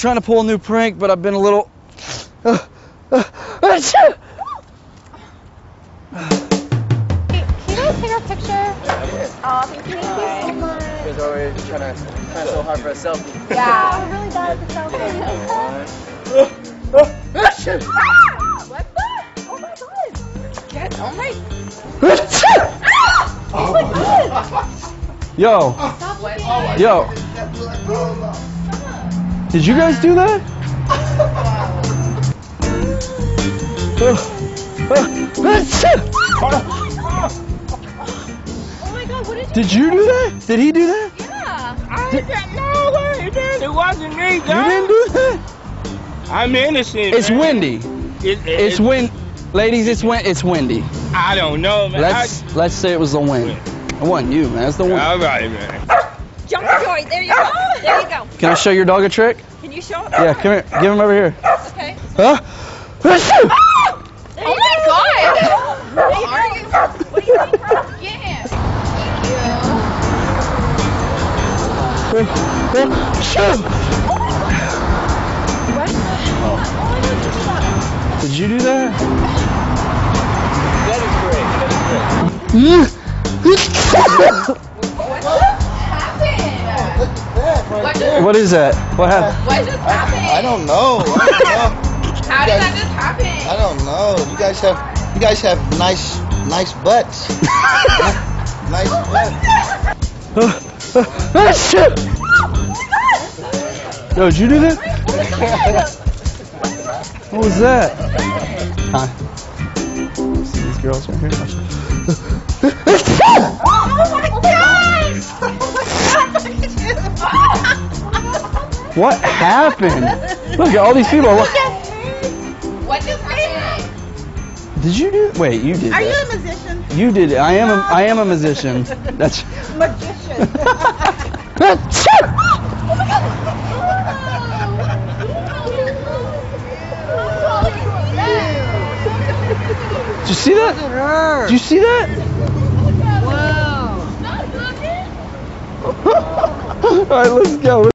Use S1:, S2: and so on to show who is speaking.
S1: trying to pull a new prank, but I've been a little. Uh, uh, achoo!
S2: Can you guys take our picture? Oh, thank you so much.
S1: Because we're trying to trying so hard for a selfie.
S2: Yeah. I'm really bad at the selfie.
S1: Achoo!
S2: Ah! What the? Oh my god. Get, oh my.
S1: Achoo!
S2: Oh my god.
S1: Yo,
S2: Stop looking at it.
S1: yo, did you guys do that? Achoo!
S2: Oh my god, what did you
S1: Did you do that? Did he do that?
S2: Yeah.
S3: I didn't no way, it did. It wasn't me,
S1: You
S3: guys.
S1: didn't do that?
S3: I'm innocent.
S1: It's
S3: man.
S1: windy.
S3: It, it,
S1: It's
S3: it-
S1: wind. Ladies, it's wind. It's windy.
S3: I don't know, man.
S1: Let's let's say it was the wind. It wasn't you, man. It's the
S3: I,
S1: wind.
S3: all right, man.
S4: Jump joy. There you go. There you go.
S1: Can I show your dog a trick?
S4: Can you show him?
S1: Yeah, come here. Give him over here.
S4: Okay.
S1: Huh? Oh, Achoo!
S2: Oh! oh my god.
S4: What are you? What are you doing?
S2: Yeah.
S1: Achoo! Did you do that?
S3: That is great. That
S2: What just,
S1: what is that? What happened?
S2: what just happened?
S5: I don't know. I don't know.
S2: How did that just happen?
S5: I don't know. You guys have you guys have nice nice butts. nice oh butts.
S1: Achoo! Yo, did you do that? What was that? Hi. See these girls right here? What happened? Look at all these people. What-
S2: just happened?
S1: Did you do? It? Wait, you did.
S4: Are you a musician?
S1: You did it. I am. A, I am a musician. That's.
S4: Magician.
S1: Did you see that? Did you see that?
S4: Whoa.
S1: All right, let's go.